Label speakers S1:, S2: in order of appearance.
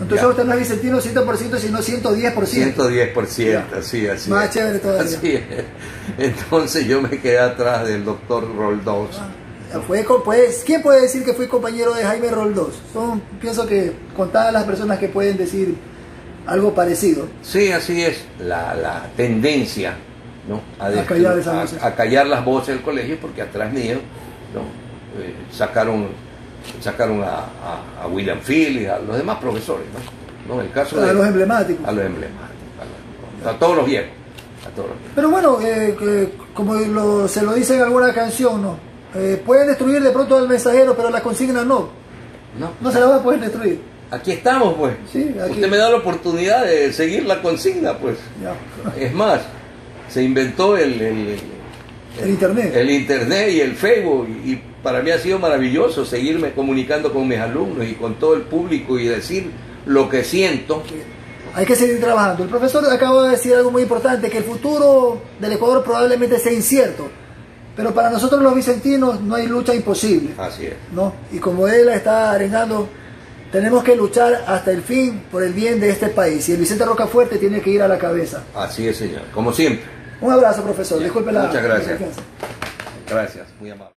S1: Entonces
S2: Ya.
S1: usted no es vicentino 100%, sino 110%.
S2: 110%, sí, así
S1: Más
S2: es.
S1: chévere todavía.
S2: Así es. Entonces yo me quedé atrás del doctor Roldós.
S1: Ah, Fue, pues, ¿Quién puede decir que fui compañero de Jaime Roldós? Son, pienso que contadas las personas que pueden decir algo parecido.
S2: Sí, así es la, la tendencia ¿no? a,
S1: A callar
S2: a callar las voces del colegio porque atrás mío ¿no? Eh, sacaron, sacaron a, a- a William y a los demás profesores. ¿no? ¿No? El caso
S1: A
S2: de,
S1: los emblemáticos.
S2: a los emblemáticos, a, los- a todos los viejos. A todos los viejos.
S1: Pero bueno, eh, que como lo- se lo dice en alguna canción, ¿no? Eh, pueden destruir de pronto al mensajero, pero la consigna no.
S2: ¿no?
S1: No se la van a poder destruir.
S2: Aquí estamos, pues.
S1: Sí, aquí.
S2: Usted me da la oportunidad de seguir la consigna, pues.
S1: Ya.
S2: Es más, se inventó el, el-
S1: El internet.
S2: el internet y el Facebook y, para mí ha sido maravilloso seguirme comunicando con mis alumnos y con todo el público y decir lo que siento.
S1: Hay que seguir trabajando. El profesor acaba de decir algo muy importante, que el futuro del Ecuador probablemente sea incierto. Pero para nosotros los vicentinos no hay lucha imposible.
S2: Así es.
S1: ¿no? Y como él está arengando, tenemos que luchar hasta el fin por el bien de este país. Y el Vicente Rocafuerte tiene que ir a la cabeza.
S2: Así es, señor. Como siempre.
S1: Un abrazo, profesor. Disculpe la
S2: muchas gracias.
S1: la.
S2: Gracias. Muy amable.